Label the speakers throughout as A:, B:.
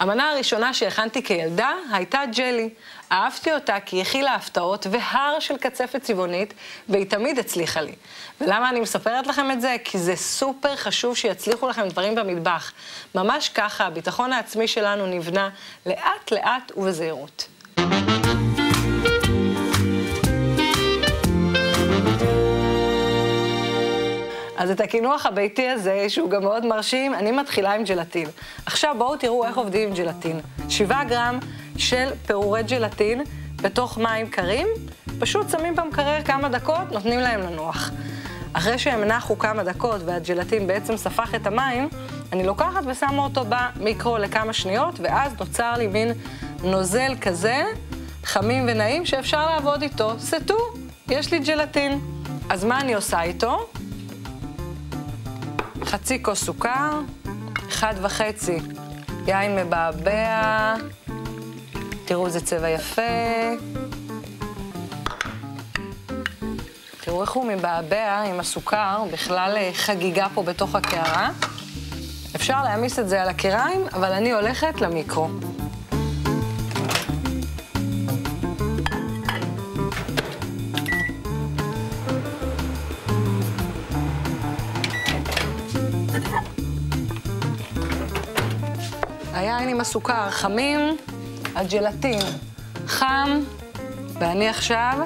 A: המנה הראשונה שהכנתי כילדה הייתה ג'לי. אהבתי אותה כי היא הכילה הפתעות והר של קצפת צבעונית, והיא תמיד הצליחה לי. ולמה אני מספרת לכם את זה? כי זה סופר חשוב שיצליחו לכם דברים במטבח. ממש ככה, הביטחון העצמי שלנו נבנה לאט-לאט ובזהירות. אז את הקינוח הביתי הזה, שהוא גם מאוד מרשים, אני מתחילה עם ג'לטין. עכשיו בואו תראו איך עובדים עם ג'לטין. 7 גרם של פירורי ג'לטין בתוך מים קרים, פשוט שמים במקרר כמה דקות, נותנים להם לנוח. אחרי שהם נחו כמה דקות והג'לטין בעצם ספח את המים, אני לוקחת ושמה אותו במיקרו לכמה שניות, ואז נוצר לי מין נוזל כזה, חמים ונעים, שאפשר לעבוד איתו. סטו, יש לי ג'לטין. אז מה אני עושה איתו? חצי כוס סוכר, אחד וחצי יין מבעבע, תראו איזה צבע יפה. תראו איך הוא מבעבע עם הסוכר, בכלל אה, חגיגה פה בתוך הקערה. אפשר להעמיס את זה על הקיריים, אבל אני הולכת למיקרו. היין עם הסוכר חמים, הג'לטין חם, ואני עכשיו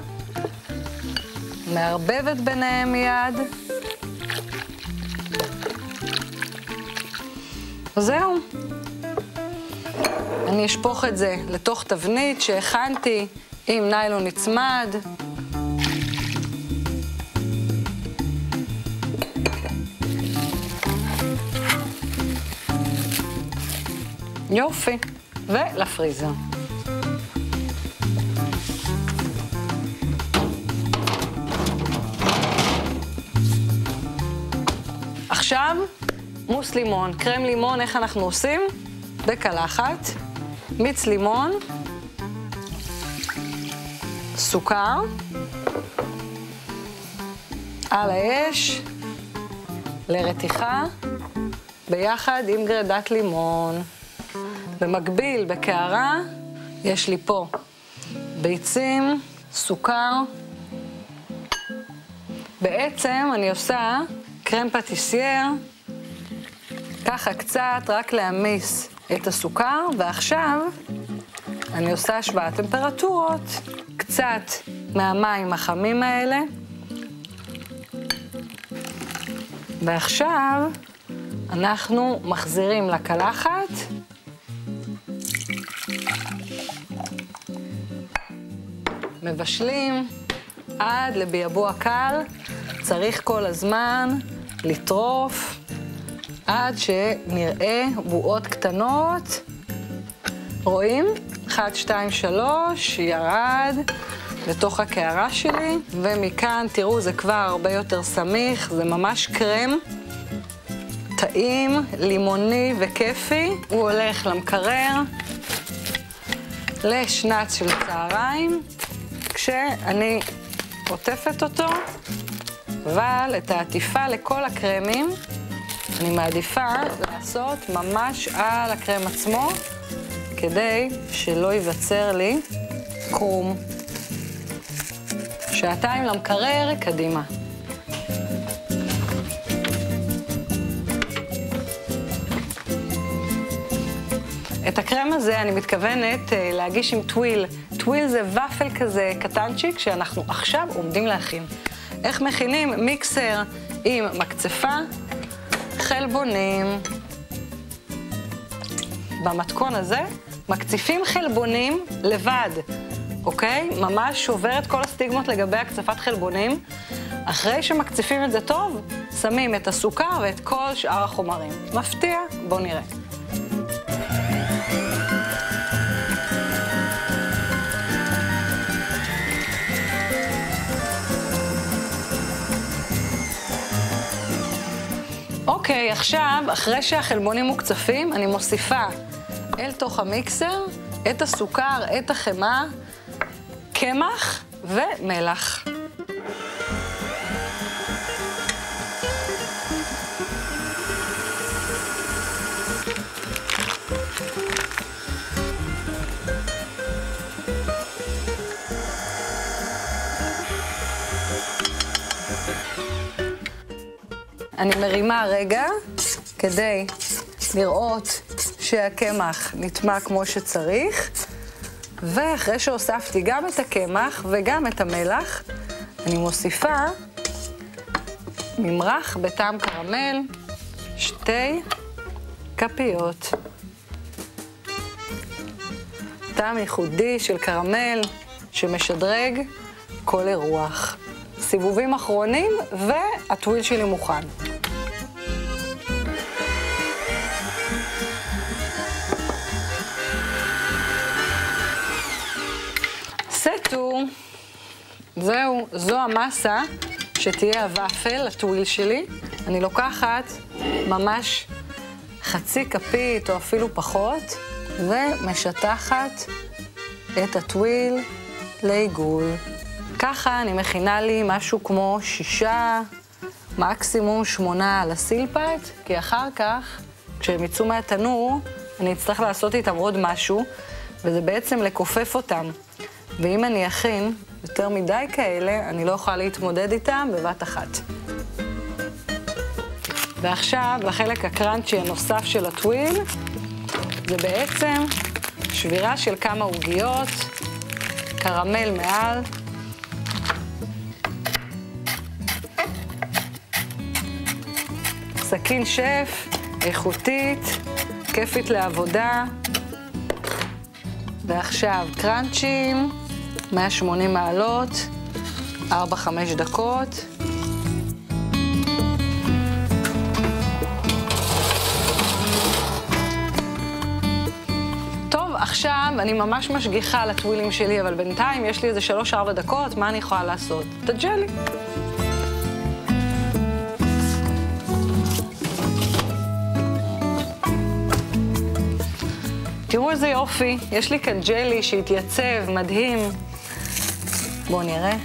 A: מערבבת ביניהם מיד. וזהו. אני אשפוך את זה לתוך תבנית שהכנתי עם ניילון נצמד. יופי. ולפריזר. עכשיו, מוס לימון. קרם לימון, איך אנחנו עושים? בקלחת, מיץ לימון, סוכר, על האש, לרתיחה, ביחד עם גרדת לימון. במקביל, בקערה, יש לי פה ביצים, סוכר. בעצם אני עושה קרם פטיסייר, ככה קצת, רק להעמיס את הסוכר, ועכשיו אני עושה השוואת טמפרטורות, קצת מהמים החמים האלה. ועכשיו אנחנו מחזירים לקלחת מבשלים עד לביאבוע קל, צריך כל הזמן לטרוף עד שנראה בועות קטנות. רואים? 1, 2, 3, ירד לתוך הקערה שלי, ומכאן, תראו, זה כבר הרבה יותר סמיך, זה ממש קרם. טעים, לימוני וכיפי. הוא הולך למקרר לשנץ של צהריים. כשאני עוטפת אותו, אבל את העטיפה לכל הקרמים אני מעדיפה לעשות ממש על הקרם עצמו, כדי שלא ייווצר לי קרום. שעתיים למקרר, קדימה. את הקרם הזה אני מתכוונת אה, להגיש עם טוויל. טוויל זה ופל כזה קטנצ'יק שאנחנו עכשיו עומדים להכין. איך מכינים? מיקסר עם מקצפה, חלבונים. במתכון הזה מקציפים חלבונים לבד, אוקיי? ממש שובר את כל הסטיגמות לגבי הקצפת חלבונים. אחרי שמקציפים את זה טוב, שמים את הסוכר ואת כל שאר החומרים. מפתיע? בואו נראה. עכשיו, אחרי שהחלבונים מוקצפים, אני מוסיפה אל תוך המיקסר את הסוכר, את החמאה, קמח ומלח. אני מרימה רגע כדי לראות שהקמח נטמע כמו שצריך, ואחרי שהוספתי גם את הקמח וגם את המלח, אני מוסיפה ממרח בטעם קרמל, שתי כפיות. טעם ייחודי של קרמל שמשדרג כל אירוח. סיבובים אחרונים והטוויל שלי מוכן. סטו, זהו, זו המסה שתהיה הוואפל, הטוויל שלי. אני לוקחת ממש חצי כפית או אפילו פחות, ומשטחת את הטוויל לעיגול. ככה אני מכינה לי משהו כמו שישה, מקסימום שמונה על הסילפט, כי אחר כך, כשהם יצאו מהתנור, אני אצטרך לעשות איתם עוד משהו, וזה בעצם לכופף אותם. ואם אני אכין יותר מדי כאלה, אני לא יכולה להתמודד איתם בבת אחת. ועכשיו, לחלק הקראנצ'י הנוסף של הטוויל, זה בעצם שבירה של כמה עוגיות, קרמל מעל. סכין שף, איכותית, כיפית לעבודה. ועכשיו קראנצ'ים, 180 מעלות, 4-5 דקות. עכשיו אני ממש משגיחה על הטווילים שלי, אבל בינתיים יש לי איזה 3-4 דקות, מה אני יכולה לעשות? את הג'לי. תראו איזה יופי, יש לי כאן ג'לי שהתייצב, מדהים. בואו נראה.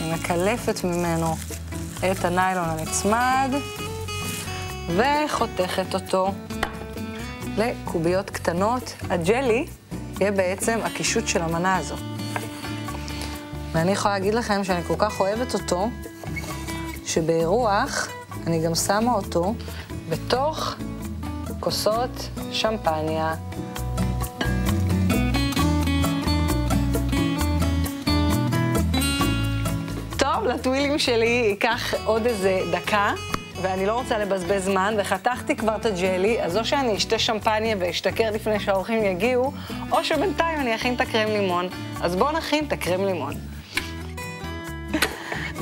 A: אני מקלפת ממנו את הניילון הנצמד וחותכת אותו לקוביות קטנות. הג'לי יהיה בעצם הקישוט של המנה הזו. ואני יכולה להגיד לכם שאני כל כך אוהבת אותו, שבאירוח אני גם שמה אותו בתוך כוסות שמפניה. טוב, לטווילים שלי ייקח עוד איזה דקה. ואני לא רוצה לבזבז זמן, וחתכתי כבר את הג'לי, אז או שאני אשתה שמפניה ואשתכר לפני שהאורחים יגיעו, או שבינתיים אני אכין את הקרם לימון. אז בואו נכין את הקרם לימון.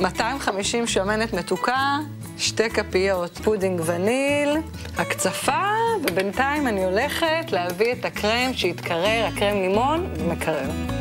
A: 250 שמנת מתוקה, שתי כפיות פודינג וניל, הקצפה, ובינתיים אני הולכת להביא את הקרם שיתקרר, הקרם לימון, ומקרר.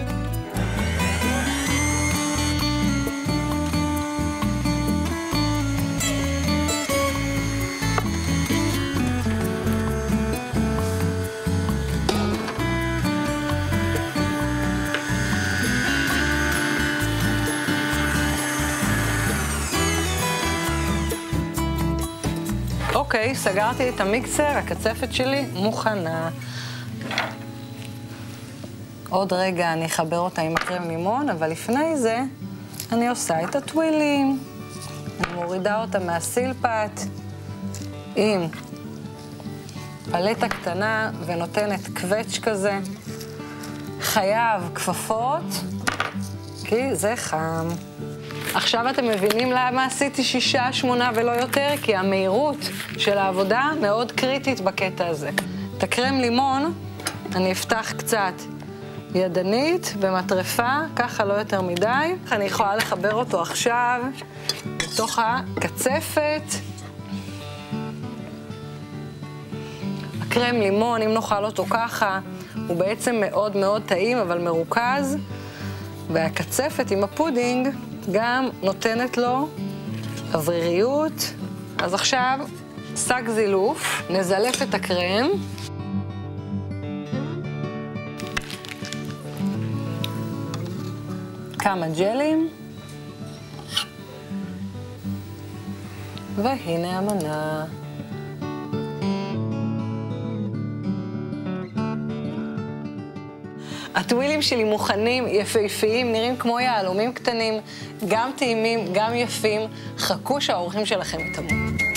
A: אוקיי, סגרתי את המיקסר, הקצפת שלי מוכנה. עוד רגע אני אחבר אותה עם הקרם לימון, אבל לפני זה אני עושה את הטווילים. אני מורידה אותה מהסילפט עם פלטה קטנה ונותנת קווץ' כזה. חייב כפפות, כי זה חם. עכשיו אתם מבינים למה עשיתי שישה, שמונה ולא יותר? כי המהירות של העבודה מאוד קריטית בקטע הזה. את הקרם לימון אני אפתח קצת ידנית במטרפה, ככה לא יותר מדי. אני יכולה לחבר אותו עכשיו לתוך הקצפת. הקרם לימון, אם נאכל אותו ככה, הוא בעצם מאוד מאוד טעים, אבל מרוכז. והקצפת עם הפודינג גם נותנת לו אווריריות. אז עכשיו, שק זילוף, נזלף את הקרם. כמה ג'לים. והנה המנה. הטווילים שלי מוכנים, יפהפיים, נראים כמו יהלומים קטנים, גם טעימים, גם יפים. חכו שהאורחים שלכם יטעמו.